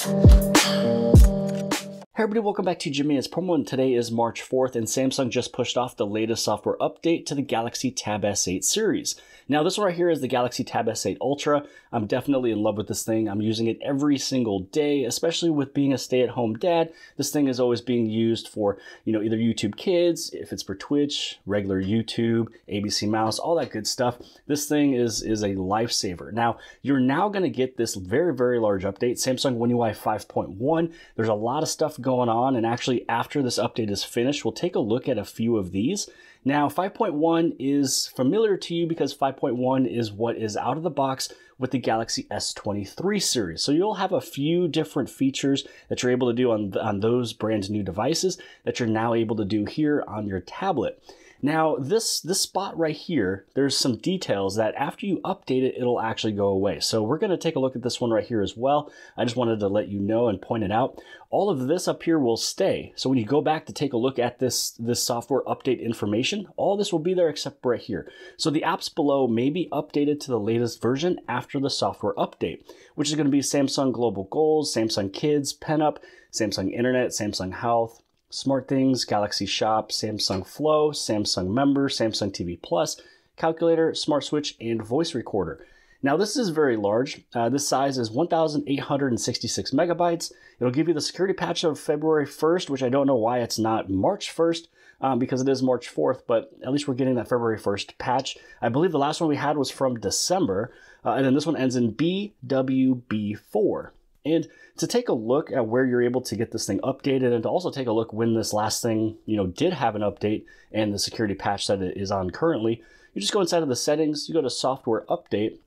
Thank you. Hey everybody, welcome back to Jimmy Promo, and today is March 4th, and Samsung just pushed off the latest software update to the Galaxy Tab S8 series. Now, this one right here is the Galaxy Tab S8 Ultra. I'm definitely in love with this thing. I'm using it every single day, especially with being a stay-at-home dad. This thing is always being used for, you know, either YouTube Kids, if it's for Twitch, regular YouTube, ABC Mouse, all that good stuff. This thing is, is a lifesaver. Now, you're now going to get this very, very large update, Samsung One UI 5.1. There's a lot of stuff going on, and actually after this update is finished, we'll take a look at a few of these. Now, 5.1 is familiar to you because 5.1 is what is out of the box with the Galaxy S23 series. So you'll have a few different features that you're able to do on, on those brand new devices that you're now able to do here on your tablet. Now, this, this spot right here, there's some details that after you update it, it'll actually go away. So we're gonna take a look at this one right here as well. I just wanted to let you know and point it out. All of this up here will stay. So when you go back to take a look at this, this software update information, all this will be there except right here. So the apps below may be updated to the latest version after the software update, which is gonna be Samsung Global Goals, Samsung Kids, PenUp, Samsung Internet, Samsung Health, SmartThings, Galaxy Shop, Samsung Flow, Samsung Member, Samsung TV Plus, calculator, smart switch, and voice recorder. Now this is very large. Uh, this size is 1,866 megabytes. It'll give you the security patch of February 1st, which I don't know why it's not March 1st, um, because it is March 4th, but at least we're getting that February 1st patch. I believe the last one we had was from December, uh, and then this one ends in BWB4. And to take a look at where you're able to get this thing updated and to also take a look when this last thing, you know, did have an update and the security patch that it is on currently, you just go inside of the settings, you go to software update,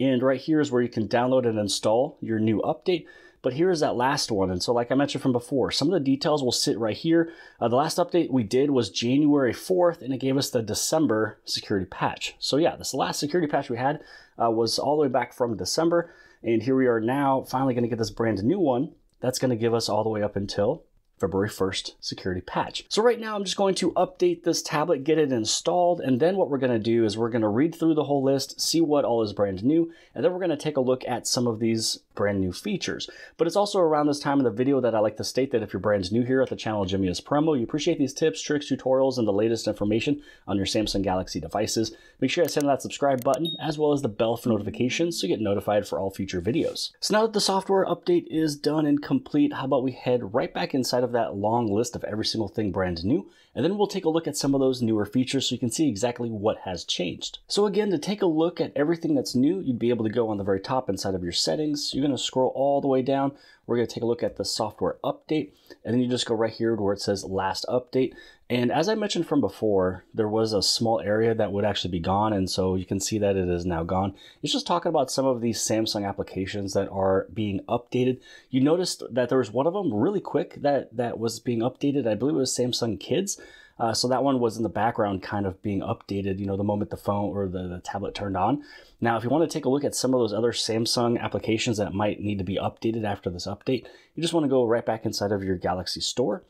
and right here is where you can download and install your new update. But here is that last one. And so like I mentioned from before, some of the details will sit right here. Uh, the last update we did was January 4th, and it gave us the December security patch. So yeah, this last security patch we had uh, was all the way back from December. And here we are now finally going to get this brand new one. That's going to give us all the way up until February 1st security patch. So right now I'm just going to update this tablet, get it installed, and then what we're going to do is we're going to read through the whole list, see what all is brand new, and then we're going to take a look at some of these brand new features. But it's also around this time in the video that I like to state that if you're brand new here at the channel Jimmy is Promo, you appreciate these tips, tricks, tutorials, and the latest information on your Samsung Galaxy devices. Make sure to hit that subscribe button as well as the bell for notifications so you get notified for all future videos. So now that the software update is done and complete, how about we head right back inside of that long list of every single thing brand new, and then we'll take a look at some of those newer features so you can see exactly what has changed. So again, to take a look at everything that's new, you'd be able to go on the very top inside of your settings. You're gonna scroll all the way down. We're gonna take a look at the software update, and then you just go right here to where it says last update. And as I mentioned from before, there was a small area that would actually be gone, and so you can see that it is now gone. It's just talking about some of these Samsung applications that are being updated. You noticed that there was one of them really quick that, that was being updated. I believe it was Samsung Kids. Uh, so that one was in the background kind of being updated, you know, the moment the phone or the, the tablet turned on. Now, if you want to take a look at some of those other Samsung applications that might need to be updated after this update, you just want to go right back inside of your Galaxy Store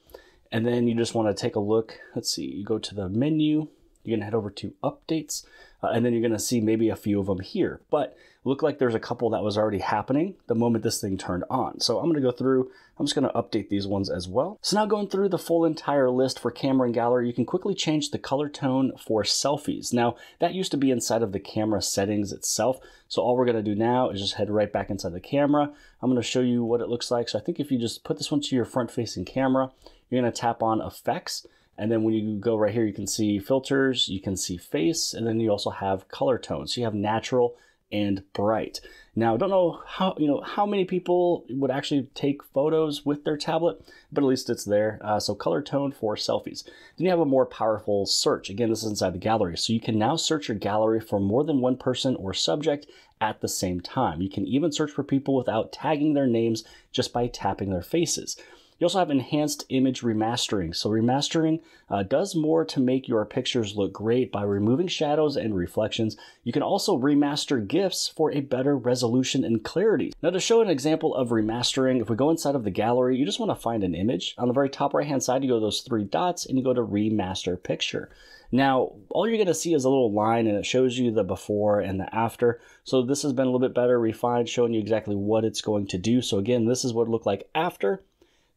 and then you just want to take a look. Let's see, you go to the menu, you're going to head over to updates, uh, and then you're going to see maybe a few of them here. But look like there's a couple that was already happening the moment this thing turned on. So I'm going to go through, I'm just going to update these ones as well. So now going through the full entire list for camera and gallery, you can quickly change the color tone for selfies. Now that used to be inside of the camera settings itself. So all we're going to do now is just head right back inside the camera. I'm going to show you what it looks like. So I think if you just put this one to your front facing camera, you're going to tap on effects. And then when you go right here, you can see filters, you can see face, and then you also have color tones. So you have natural and bright. Now, I don't know how you know how many people would actually take photos with their tablet, but at least it's there. Uh, so color tone for selfies. Then you have a more powerful search. Again, this is inside the gallery, so you can now search your gallery for more than one person or subject at the same time. You can even search for people without tagging their names just by tapping their faces. You also have enhanced image remastering. So, remastering uh, does more to make your pictures look great by removing shadows and reflections. You can also remaster GIFs for a better resolution and clarity. Now, to show an example of remastering, if we go inside of the gallery, you just want to find an image. On the very top right hand side, you go to those three dots and you go to remaster picture. Now, all you're going to see is a little line and it shows you the before and the after. So this has been a little bit better refined, showing you exactly what it's going to do. So again, this is what it looked like after.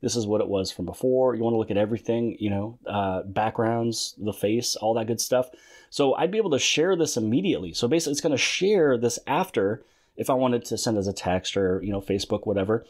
This is what it was from before. You want to look at everything, you know, uh, backgrounds, the face, all that good stuff. So I'd be able to share this immediately. So basically, it's going to share this after if I wanted to send as a text or, you know, Facebook, whatever.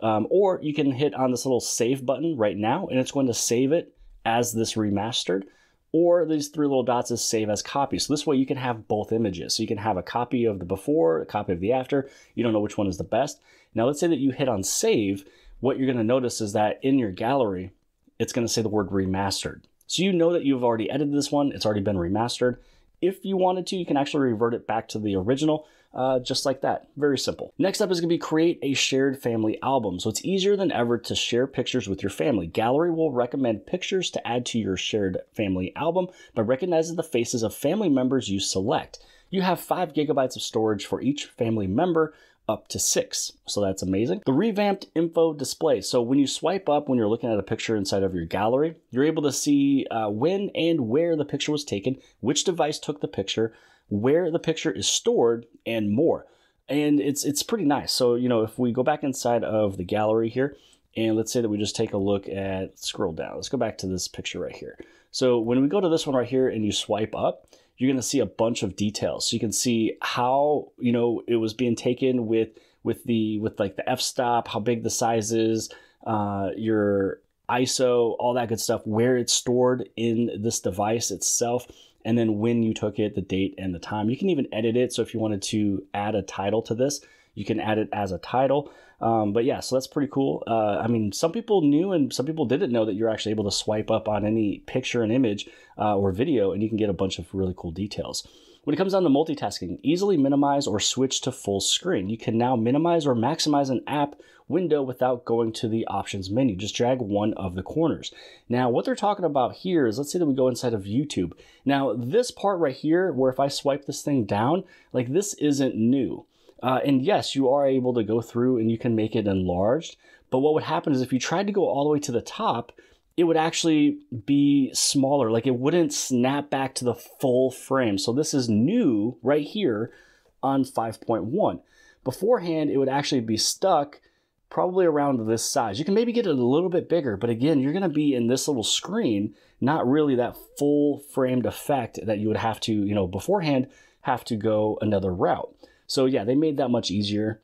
Um, or you can hit on this little save button right now and it's going to save it as this remastered or these three little dots is save as copy. So this way you can have both images. So you can have a copy of the before, a copy of the after. You don't know which one is the best. Now let's say that you hit on save. What you're going to notice is that in your gallery, it's going to say the word remastered. So you know that you've already edited this one. It's already been remastered. If you wanted to, you can actually revert it back to the original uh, just like that. Very simple. Next up is going to be create a shared family album. So it's easier than ever to share pictures with your family. Gallery will recommend pictures to add to your shared family album by recognizing the faces of family members you select. You have 5 gigabytes of storage for each family member, up to six. So that's amazing. The revamped info display. So when you swipe up, when you're looking at a picture inside of your gallery, you're able to see uh, when and where the picture was taken, which device took the picture, where the picture is stored, and more. And it's it's pretty nice. So you know, if we go back inside of the gallery here, and let's say that we just take a look at scroll down. Let's go back to this picture right here. So when we go to this one right here and you swipe up, you're going to see a bunch of details. So you can see how you know it was being taken with with the with like the f-stop, how big the size is, uh, your ISO, all that good stuff, where it's stored in this device itself and then when you took it, the date and the time. You can even edit it. So if you wanted to add a title to this, you can add it as a title. Um, but yeah, so that's pretty cool. Uh, I mean, some people knew and some people didn't know that you're actually able to swipe up on any picture and image uh, or video and you can get a bunch of really cool details. When it comes down to multitasking, easily minimize or switch to full screen. You can now minimize or maximize an app window without going to the options menu. Just drag one of the corners. Now, what they're talking about here is let's say that we go inside of YouTube. Now, this part right here, where if I swipe this thing down, like this isn't new. Uh, and yes, you are able to go through and you can make it enlarged. But what would happen is if you tried to go all the way to the top, it would actually be smaller. Like it wouldn't snap back to the full frame. So this is new right here on 5.1. Beforehand, it would actually be stuck probably around this size. You can maybe get it a little bit bigger, but again, you're going to be in this little screen, not really that full framed effect that you would have to, you know, beforehand have to go another route. So yeah, they made that much easier.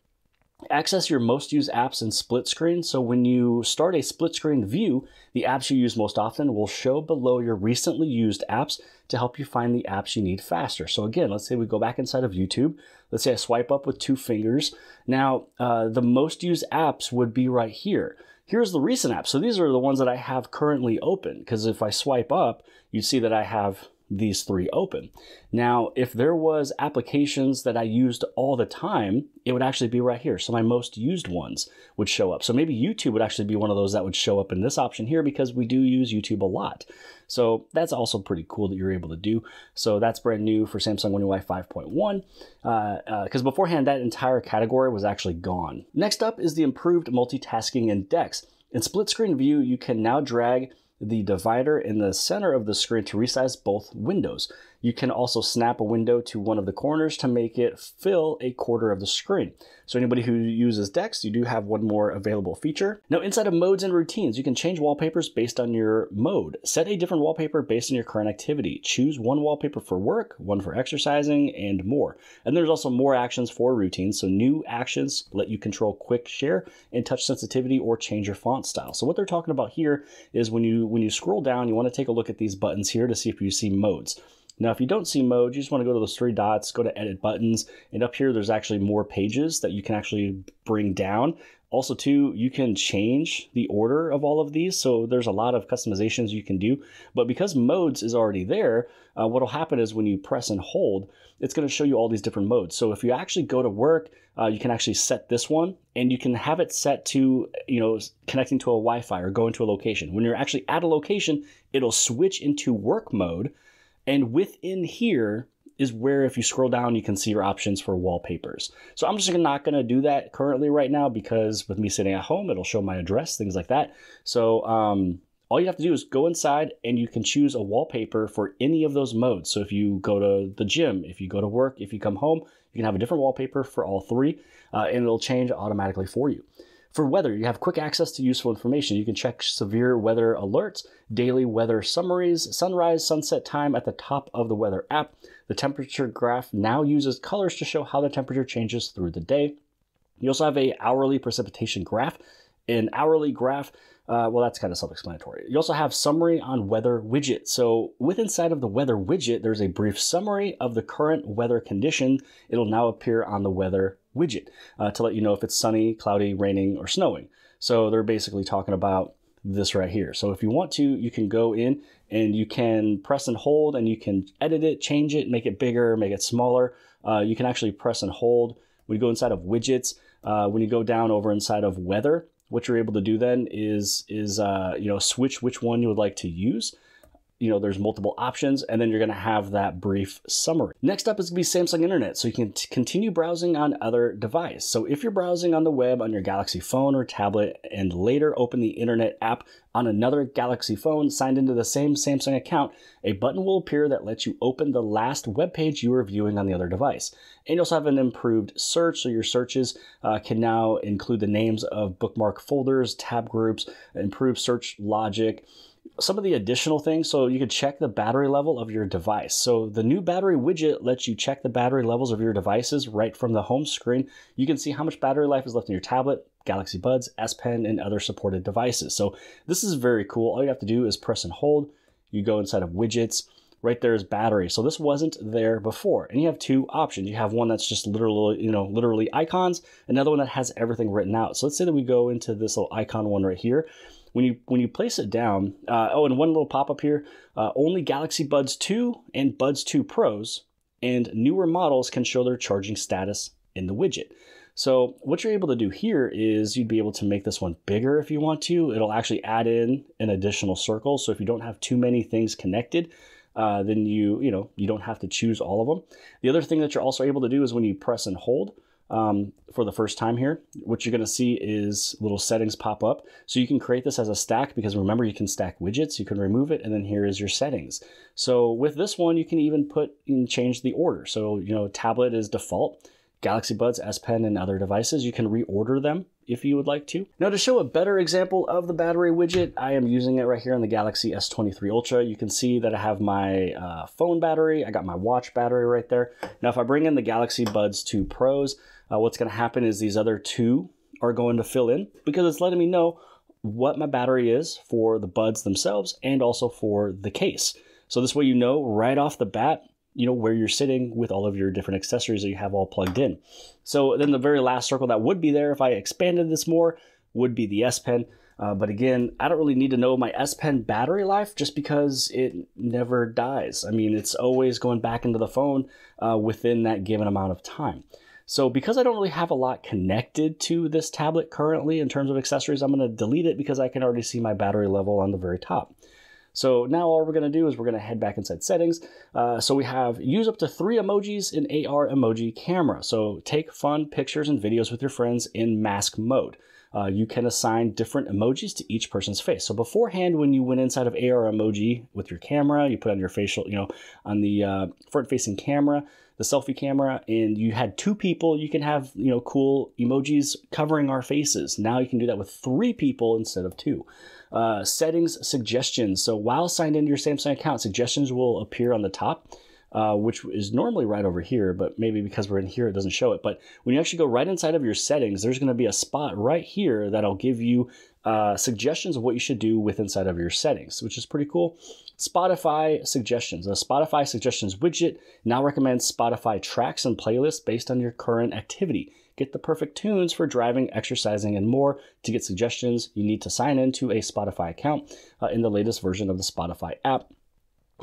Access your most used apps in split screen. So when you start a split screen view, the apps you use most often will show below your recently used apps to help you find the apps you need faster. So again, let's say we go back inside of YouTube. Let's say I swipe up with two fingers. Now, uh, the most used apps would be right here. Here's the recent apps. So these are the ones that I have currently open because if I swipe up, you'd see that I have these three open. Now, if there was applications that I used all the time, it would actually be right here. So my most used ones would show up. So maybe YouTube would actually be one of those that would show up in this option here because we do use YouTube a lot. So that's also pretty cool that you're able to do. So that's brand new for Samsung One UI 5.1 because uh, uh, beforehand that entire category was actually gone. Next up is the improved multitasking in Dex. In split screen view, you can now drag the divider in the center of the screen to resize both windows. You can also snap a window to one of the corners to make it fill a quarter of the screen. So anybody who uses Dex, you do have one more available feature. Now inside of modes and routines, you can change wallpapers based on your mode. Set a different wallpaper based on your current activity. Choose one wallpaper for work, one for exercising, and more. And there's also more actions for routines. So new actions let you control quick share and touch sensitivity or change your font style. So what they're talking about here is when you when you scroll down, you want to take a look at these buttons here to see if you see modes. Now, if you don't see mode, you just want to go to those three dots, go to edit buttons, and up here there's actually more pages that you can actually bring down. Also, too, you can change the order of all of these, so there's a lot of customizations you can do. But because modes is already there, uh, what will happen is when you press and hold, it's going to show you all these different modes. So if you actually go to work, uh, you can actually set this one and you can have it set to, you know, connecting to a Wi Fi or go into a location. When you're actually at a location, it'll switch into work mode. And within here, is where if you scroll down you can see your options for wallpapers. So I'm just not going to do that currently right now because with me sitting at home it'll show my address, things like that. So um, all you have to do is go inside and you can choose a wallpaper for any of those modes. So if you go to the gym, if you go to work, if you come home, you can have a different wallpaper for all three uh, and it'll change automatically for you. For weather, you have quick access to useful information. You can check severe weather alerts, daily weather summaries, sunrise, sunset time at the top of the weather app. The temperature graph now uses colors to show how the temperature changes through the day. You also have a hourly precipitation graph. An hourly graph, uh, well, that's kind of self-explanatory. You also have summary on weather widget. So with inside of the weather widget, there's a brief summary of the current weather condition. It'll now appear on the weather widget uh, to let you know if it's sunny, cloudy, raining, or snowing. So they're basically talking about this right here. So if you want to, you can go in and you can press and hold and you can edit it, change it, make it bigger, make it smaller. Uh, you can actually press and hold. When you go inside of widgets, uh, when you go down over inside of weather, what you're able to do then is is uh, you know switch which one you would like to use you know, there's multiple options, and then you're going to have that brief summary. Next up is going to be Samsung Internet, so you can continue browsing on other device. So if you're browsing on the web on your Galaxy phone or tablet, and later open the Internet app on another Galaxy phone signed into the same Samsung account, a button will appear that lets you open the last web page you were viewing on the other device. And you also have an improved search, so your searches uh, can now include the names of bookmark folders, tab groups, improved search logic some of the additional things so you can check the battery level of your device. So the new battery widget lets you check the battery levels of your devices right from the home screen. You can see how much battery life is left in your tablet galaxy buds s pen and other supported devices. So this is very cool. All you have to do is press and hold. You go inside of widgets. Right there is battery. So this wasn't there before. And you have two options. You have one that's just literally you know literally icons another one that has everything written out. So let's say that we go into this little icon one right here when you when you place it down, uh, oh, and one little pop up here, uh, only Galaxy Buds 2 and Buds 2 Pros and newer models can show their charging status in the widget. So what you're able to do here is you'd be able to make this one bigger if you want to. It'll actually add in an additional circle. So if you don't have too many things connected, uh, then you you know you don't have to choose all of them. The other thing that you're also able to do is when you press and hold, um, for the first time here, what you're going to see is little settings pop up. So you can create this as a stack because remember you can stack widgets, you can remove it, and then here is your settings. So with this one, you can even put and change the order. So, you know, tablet is default. Galaxy Buds, S Pen, and other devices, you can reorder them if you would like to. Now to show a better example of the battery widget, I am using it right here on the Galaxy S23 Ultra. You can see that I have my uh, phone battery, I got my watch battery right there. Now if I bring in the Galaxy Buds 2 Pros, uh, what's going to happen is these other two are going to fill in because it's letting me know what my battery is for the buds themselves and also for the case. So this way you know right off the bat, you know where you're sitting with all of your different accessories that you have all plugged in. So then the very last circle that would be there if I expanded this more would be the S Pen. Uh, but again, I don't really need to know my S Pen battery life just because it never dies. I mean, it's always going back into the phone uh, within that given amount of time. So because I don't really have a lot connected to this tablet currently in terms of accessories, I'm going to delete it because I can already see my battery level on the very top. So now all we're going to do is we're going to head back inside settings. Uh, so we have use up to three emojis in AR emoji camera. So take fun pictures and videos with your friends in mask mode. Uh, you can assign different emojis to each person's face. So beforehand, when you went inside of AR emoji with your camera, you put on your facial, you know, on the uh, front-facing camera, the selfie camera and you had two people, you can have, you know, cool emojis covering our faces. Now you can do that with three people instead of two. Uh, settings suggestions. So while signed into your Samsung account, suggestions will appear on the top. Uh, which is normally right over here, but maybe because we're in here, it doesn't show it. But when you actually go right inside of your settings, there's going to be a spot right here that'll give you uh, suggestions of what you should do with inside of your settings, which is pretty cool. Spotify suggestions. The Spotify suggestions widget now recommends Spotify tracks and playlists based on your current activity. Get the perfect tunes for driving, exercising, and more. To get suggestions, you need to sign into a Spotify account uh, in the latest version of the Spotify app.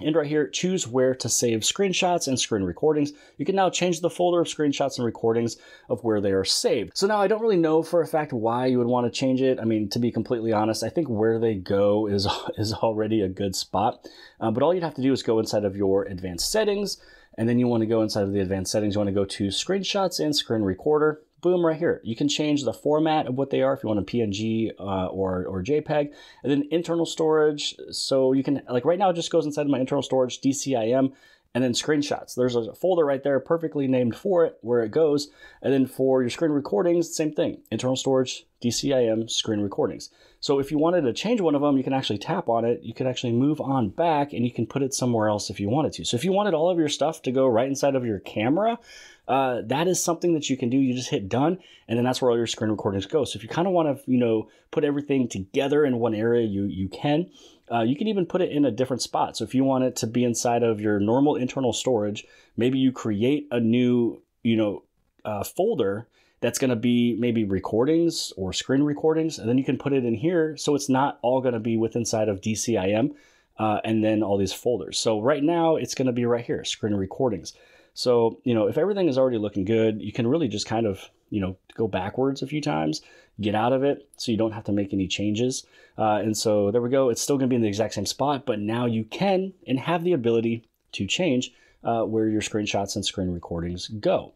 And right here, choose where to save screenshots and screen recordings. You can now change the folder of screenshots and recordings of where they are saved. So now I don't really know for a fact why you would want to change it. I mean, to be completely honest, I think where they go is, is already a good spot. Uh, but all you'd have to do is go inside of your advanced settings, and then you want to go inside of the advanced settings, you want to go to screenshots and screen recorder boom, right here. You can change the format of what they are if you want a PNG uh, or, or JPEG. And then internal storage. So you can, like right now, it just goes inside my internal storage, DCIM, and then screenshots. There's a folder right there perfectly named for it where it goes. And then for your screen recordings, same thing internal storage, DCIM, screen recordings. So if you wanted to change one of them, you can actually tap on it. You can actually move on back and you can put it somewhere else if you wanted to. So if you wanted all of your stuff to go right inside of your camera, uh, that is something that you can do. You just hit done, and then that's where all your screen recordings go. So if you kind of want to, you know, put everything together in one area, you you can. Uh, you can even put it in a different spot. So if you want it to be inside of your normal internal storage, maybe you create a new, you know, uh, folder that's going to be maybe recordings or screen recordings, and then you can put it in here. So it's not all going to be with inside of DCIM. Uh, and then all these folders. So right now it's going to be right here, screen recordings. So, you know, if everything is already looking good, you can really just kind of, you know, go backwards a few times, get out of it so you don't have to make any changes. Uh, and so there we go. It's still going to be in the exact same spot, but now you can and have the ability to change uh, where your screenshots and screen recordings go.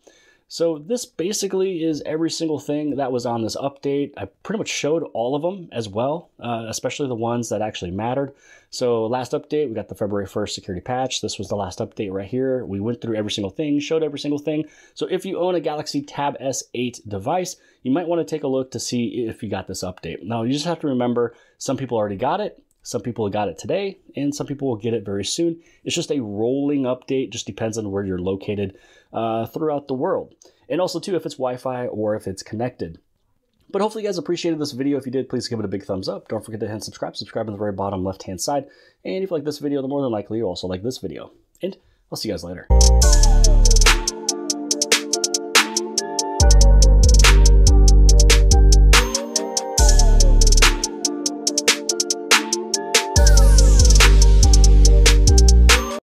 So this basically is every single thing that was on this update. I pretty much showed all of them as well, uh, especially the ones that actually mattered. So last update, we got the February 1st security patch. This was the last update right here. We went through every single thing, showed every single thing. So if you own a Galaxy Tab S8 device, you might want to take a look to see if you got this update. Now you just have to remember, some people already got it, some people got it today, and some people will get it very soon. It's just a rolling update, just depends on where you're located uh, throughout the world. And also, too, if it's Wi Fi or if it's connected. But hopefully, you guys appreciated this video. If you did, please give it a big thumbs up. Don't forget to hit subscribe. Subscribe on the very bottom left hand side. And if you like this video, the more than likely you also like this video. And I'll see you guys later.